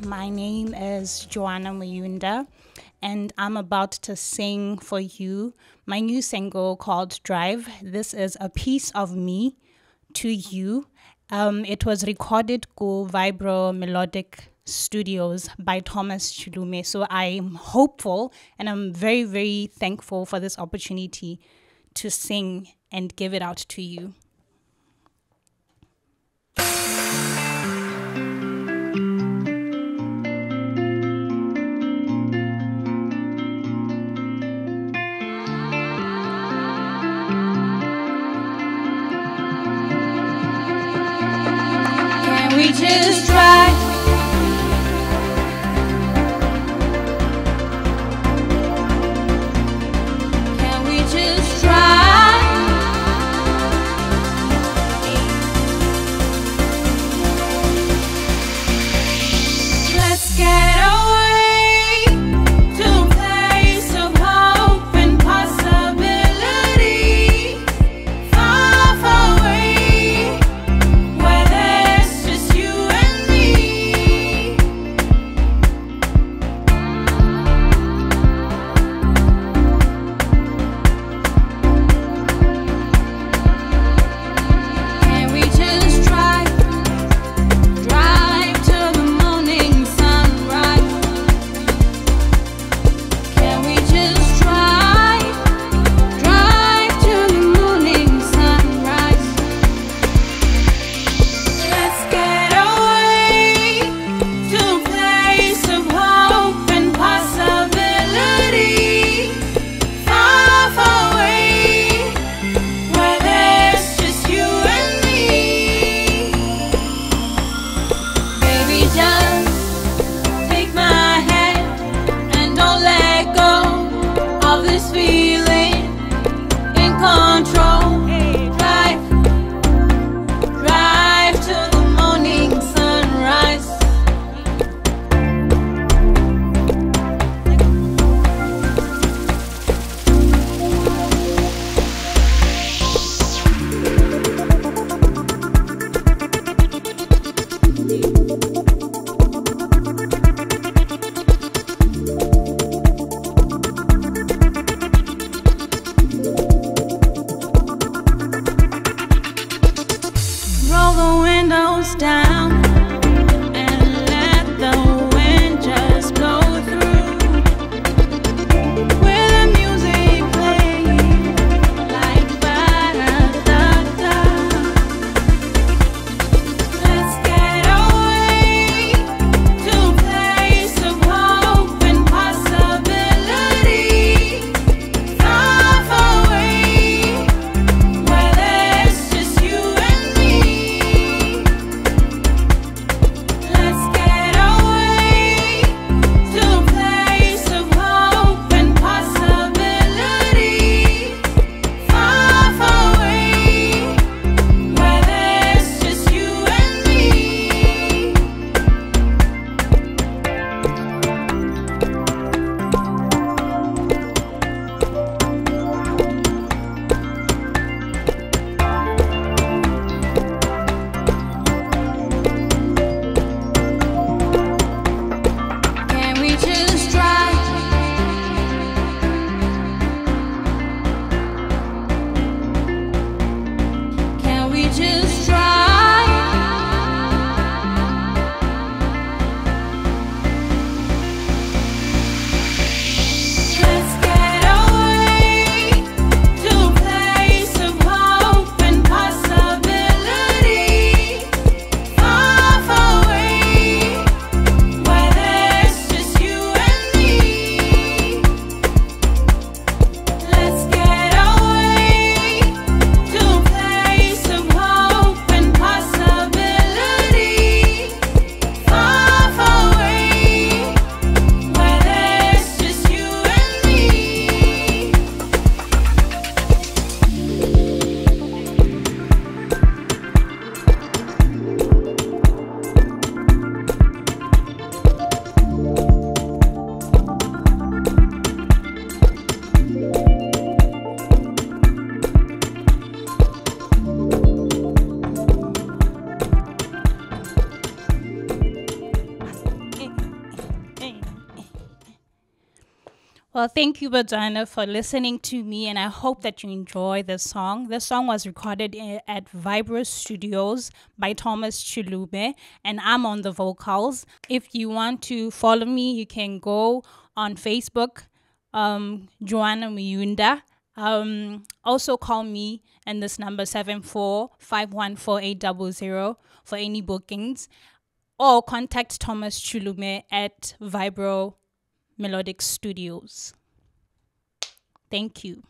My name is Joanna Muyunda, and I'm about to sing for you my new single called Drive. This is a piece of me to you. Um, it was recorded go Vibro Melodic Studios by Thomas Chilume. So I'm hopeful and I'm very, very thankful for this opportunity to sing and give it out to you. Just Well, thank you, Badana, for listening to me, and I hope that you enjoy this song. This song was recorded at Vibro Studios by Thomas Chilume, and I'm on the vocals. If you want to follow me, you can go on Facebook, um, Joanna Muyunda. Um, also call me and this number 74514800 for any bookings or contact Thomas Chilume at Vibro Melodic Studios. Thank you.